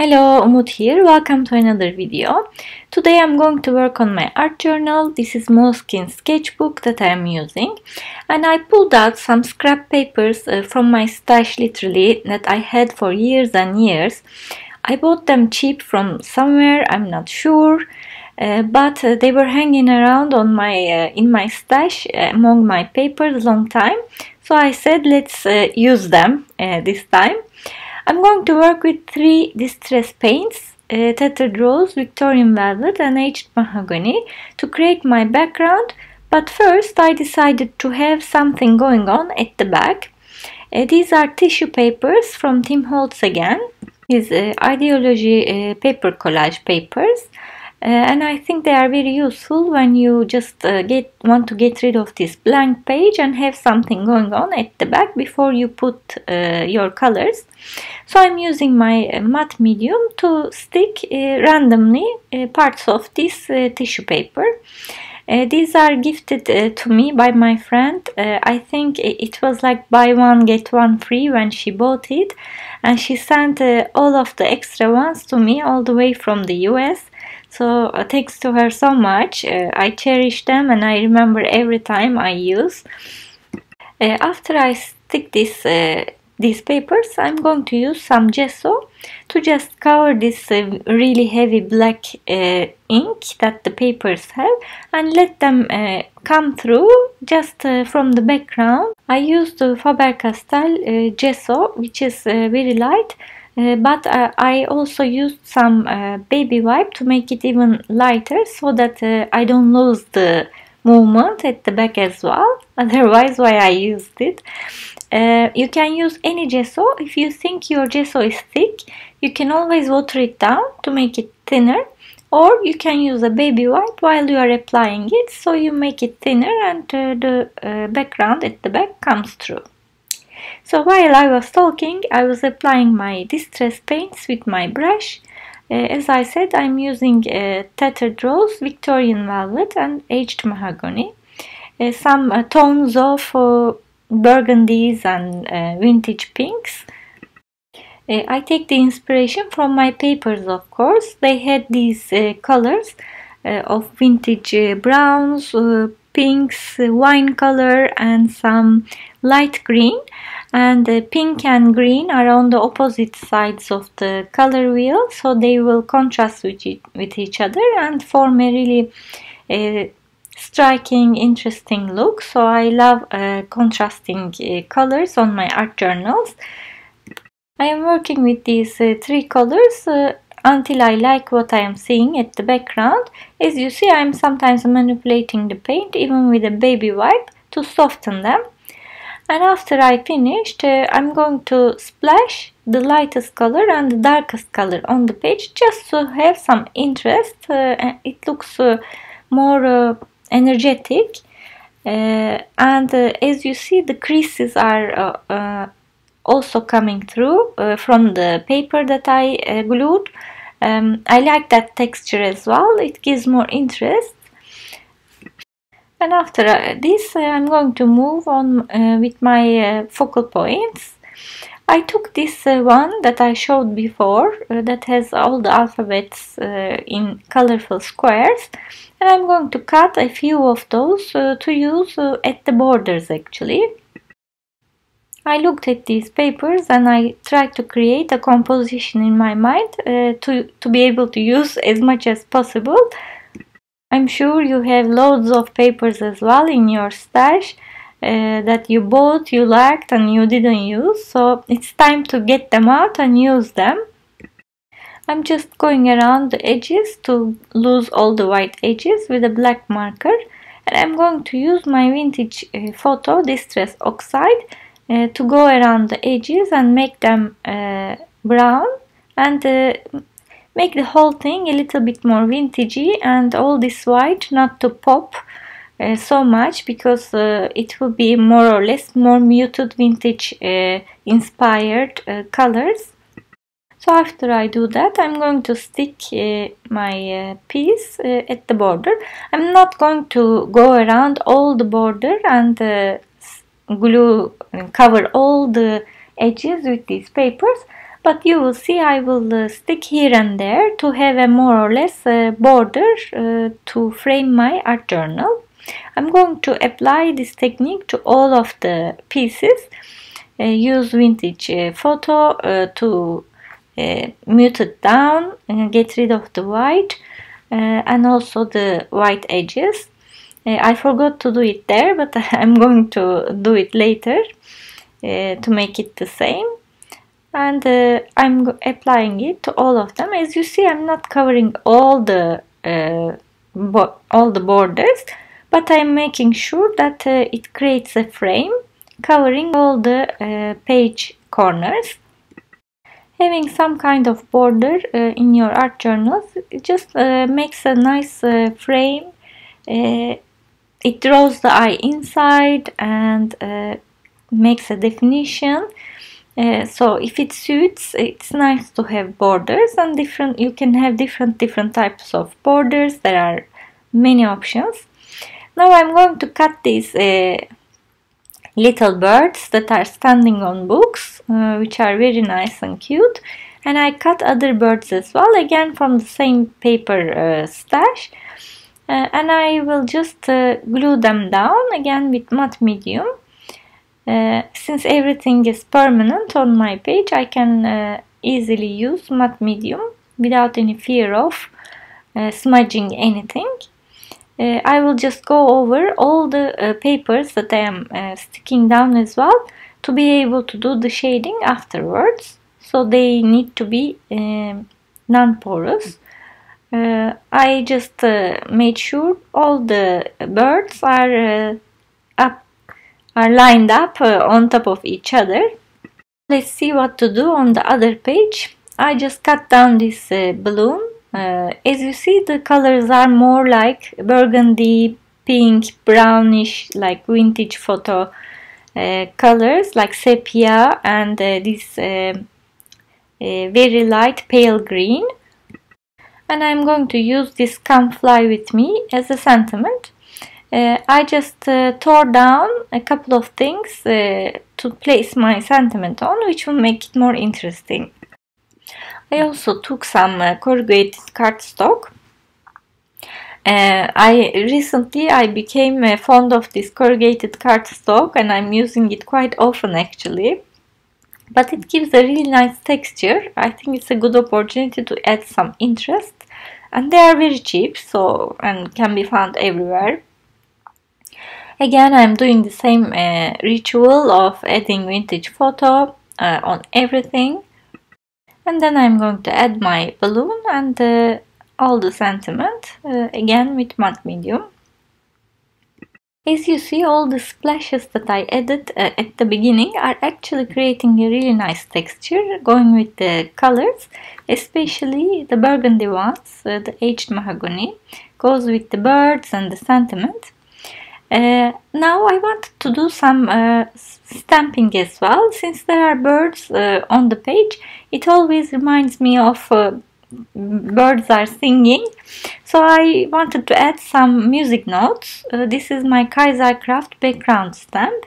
Hello, Umut here. Welcome to another video. Today I'm going to work on my art journal. This is Moleskine sketchbook that I am using. And I pulled out some scrap papers uh, from my stash literally that I had for years and years. I bought them cheap from somewhere, I'm not sure. Uh, but uh, they were hanging around on my uh, in my stash uh, among my papers long time so I said let's uh, use them this time I'm going to work with three distress paints uh, Tattered Rose, Victorian Velvet and Aged Mahogany to create my background but first I decided to have something going on at the back. Uh, these are tissue papers from Tim Holtz again. His uh, Idea-ology paper collage papers uh, and I think they are very useful when you just uh, get want to get rid of this blank page and have something going on at the back before you put uh, your colors. So I'm using my uh, matte medium to stick uh, randomly uh, parts of this tissue paper. these are gifted to me by my friend. I think it was like buy one get one free when she bought it and she sent all of the extra ones to me all the way from the US so uh, thanks to her so much. Uh, I cherish them and I remember every time I use. Uh, after I stick this uh, these papers, I'm going to use some gesso to just cover this uh, really heavy black uh, ink that the papers have and let them come through just from the background. I used the Faber-Castell gesso which is very light uh, but uh, I also used some uh, baby wipe to make it even lighter so that uh, I don't lose the movement at the back as well. Otherwise why I used it? Uh, you can use any gesso. If you think your gesso is thick you can always water it down to make it thinner. Or you can use a baby wipe while you are applying it so you make it thinner and the background at the back comes through so while I was talking, I was applying my distress paints with my brush. Uh, as I said, I'm using uh, Tattered Rose, Victorian Velvet and Aged Mahogany. Uh, some uh, tones of uh, burgundies and uh, vintage pinks. I take the inspiration from my papers, of course. They had these colors of vintage browns, pinks, wine color and some light green and the pink and green are on the opposite sides of the color wheel so they will contrast with, with each other and form a really uh, striking interesting look. So I love uh, contrasting uh, colors on my art journals. I am working with these uh, three colors uh, until I like what I am seeing at the background. As you see I am sometimes manipulating the paint even with a baby wipe to soften them and after I finished uh, I'm going to splash the lightest color and the darkest color on the page just to have some interest uh, it looks uh, more uh, energetic. Uh, and uh, as you see the creases are also coming through from the paper that I glued. Um, I like that texture as well. It gives more interest and after uh, this uh, I'm going to move on uh, with my focal points. I took this uh, one that I showed before uh, that has all the alphabets uh, in colorful squares. And I'm going to cut a few of those to use at the borders actually. I looked at these papers and I tried to create a composition in my mind to, to be able to use as much as possible I'm sure you have loads of papers as well in your stash uh, that you bought, you liked and you didn't use. So it's time to get them out and use them. I'm just going around the edges to lose all the white edges with a black marker. And I'm going to use my vintage uh, photo distress oxide uh, to go around the edges and make them uh, brown. And uh, make the whole thing a little bit more vintagey and all this white not to pop uh, so much because uh, it will be more or less more muted vintage uh, inspired uh, colors. So after I do that I'm going to stick uh, my uh, piece at the border. I'm not going to go around all the border and glue cover all the edges with these papers but you will see I will uh, stick here and there to have a more or less uh, border uh, to frame my art journal. I'm going to apply this technique to all of the pieces. Uh, use vintage uh, photo to mute it down and get rid of the white and also the white edges. I forgot to do it there but I'm going to do it later to make it the same and uh, I'm applying it to all of them. As you see I'm not covering all the uh, all the borders but I'm making sure that uh, it creates a frame covering all the uh, page corners. Having some kind of border uh, in your art journals just uh, makes a nice frame. It draws the eye inside and makes a definition uh, so if it suits it's nice to have borders and different you can have different different types of borders. There are many options. Now I'm going to cut these uh, little birds that are standing on books uh, which are very nice and cute. And I cut other birds as well again from the same paper stash. And I will just glue them down again with matte medium uh, since everything is permanent on my page, I can uh, easily use matte medium without any fear of uh, smudging anything. Uh, I will just go over all the uh, papers that I am sticking down as well to be able to do the shading afterwards. So they need to be um, non-porous. I just made sure all the birds are are lined up uh, on top of each other. Let's see what to do on the other page. I just cut down this uh, balloon. Uh, as you see the colors are more like burgundy, pink, brownish like vintage photo uh, colors like sepia and uh, this uh, very light pale green and I'm going to use this come fly with me as a sentiment uh, I just uh, tore down a couple of things uh, to place my sentiment on which will make it more interesting. I also took some uh, corrugated cardstock. Uh, I recently I became fond of this corrugated cardstock and I'm using it quite often actually but it gives a really nice texture. I think it's a good opportunity to add some interest and they are very cheap so and can be found everywhere. Again, I'm doing the same uh, ritual of adding vintage photo uh, on everything. And then I'm going to add my balloon and uh, all the sentiment, uh, again with matte medium. As you see, all the splashes that I added uh, at the beginning are actually creating a really nice texture, going with the colors, especially the burgundy ones, uh, the aged mahogany, goes with the birds and the sentiment. Uh, now I wanted to do some uh, stamping as well. Since there are birds uh, on the page it always reminds me of uh, birds are singing. So I wanted to add some music notes. Uh, this is my Kaisercraft background stamp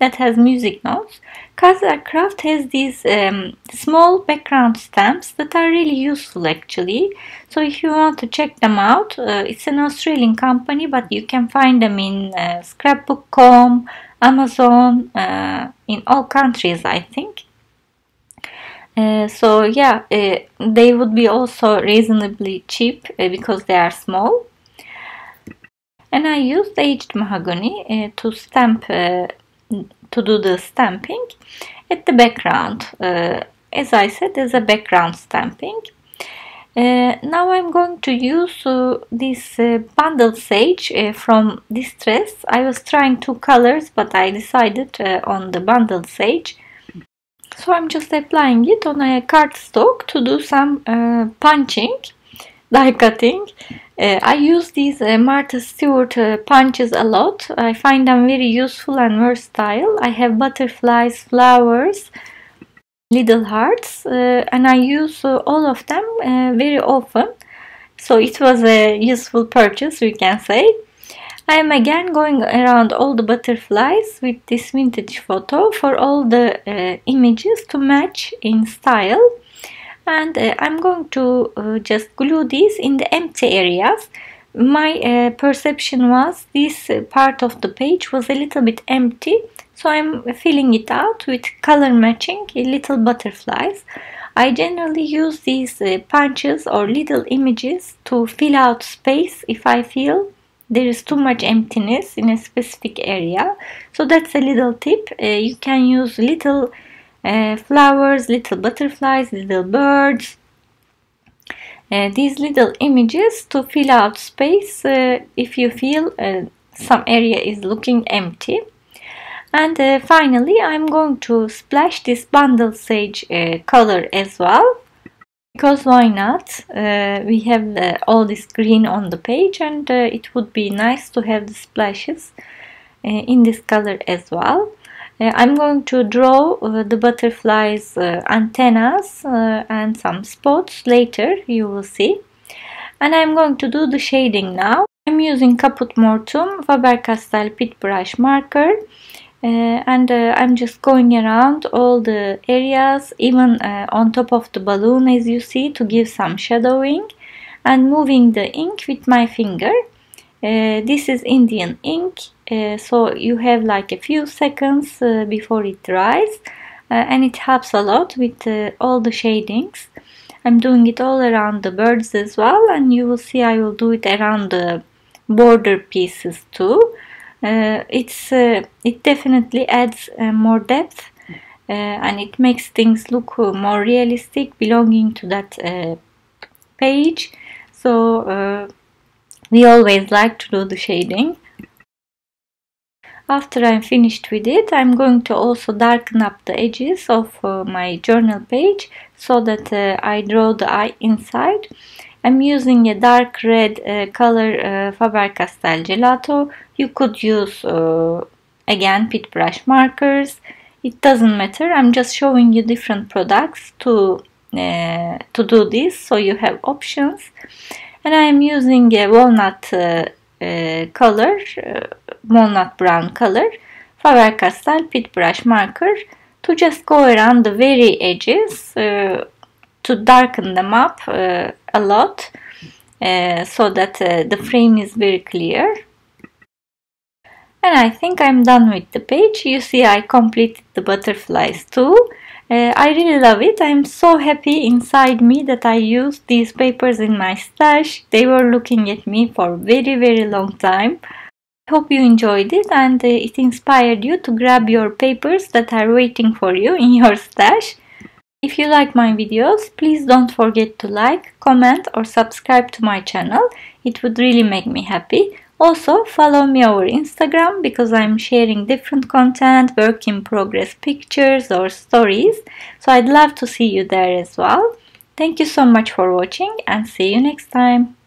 that has music notes Kaisercraft has these um, small background stamps that are really useful actually. So if you want to check them out, uh, it's an Australian company, but you can find them in uh, Scrapbook.com, Amazon, uh, in all countries, I think. Uh, so yeah, uh, they would be also reasonably cheap uh, because they are small. And I used aged mahogany to stamp to do the stamping at the background. Uh, as I said, there's a background stamping. Uh, now I'm going to use uh, this uh, bundle sage uh, from Distress. I was trying two colors, but I decided uh, on the bundle sage. So I'm just applying it on a cardstock to do some punching, die cutting. Uh, I use these uh, Martha Stewart uh, punches a lot. I find them very useful and versatile. I have butterflies, flowers, little hearts, uh, and I use uh, all of them uh, very often. So it was a useful purchase, we can say. I am again going around all the butterflies with this vintage photo for all the images to match in style and uh, I'm going to uh, just glue these in the empty areas. My uh, perception was this part of the page was a little bit empty so I'm filling it out with color matching little butterflies. I generally use these uh, punches or little images to fill out space if I feel there is too much emptiness in a specific area. So that's a little tip. Uh, you can use little uh, flowers little butterflies little birds. Uh, these little images to fill out space uh, if you feel uh, some area is looking empty. And finally I'm going to splash this bundle sage color as well. Because why not? Uh, we have all this green on the page and uh, it would be nice to have the splashes uh, in this color as well I'm going to draw uh, the butterflies antennas and some spots. Later you will see. And I'm going to do the shading now. I'm using Caput Mortuum Faber-Castell Pit Brush Marker. Uh, and uh, I'm just going around all the areas even uh, on top of the balloon as you see to give some shadowing. And moving the ink with my finger. Uh, this is Indian ink uh, so you have like a few seconds uh, before it dries and it helps a lot with all the shadings. I'm doing it all around the birds as well and you will see I will do it around the border pieces too. Uh, it's uh, it definitely adds uh, more depth and it makes things look more realistic belonging to that page. So we always like to do the shading after I'm finished with it, I'm going to also darken up the edges of uh, my journal page so that uh, I draw the eye inside. I'm using a dark red uh, color uh, Faber-Castell Gelato. You could use uh, again pit brush markers. It doesn't matter. I'm just showing you different products to uh, to do this so you have options. And I'm using a walnut uh, uh, color, walnut brown color, Faber-Castell pit brush marker to just go around the very edges to darken them up uh, a lot uh, so that uh, the frame is very clear. And I think I'm done with the page. You see I completed the butterflies too. Uh, I really love it. I'm so happy inside me that I used these papers in my stash. They were looking at me for very very long time. I hope you enjoyed it and uh, it inspired you to grab your papers that are waiting for you in your stash. If you like my videos, please don't forget to like, comment or subscribe to my channel. It would really make me happy. Also, follow me over Instagram because I'm sharing different content, work in progress pictures or stories. So I'd love to see you there as well. Thank you so much for watching and see you next time.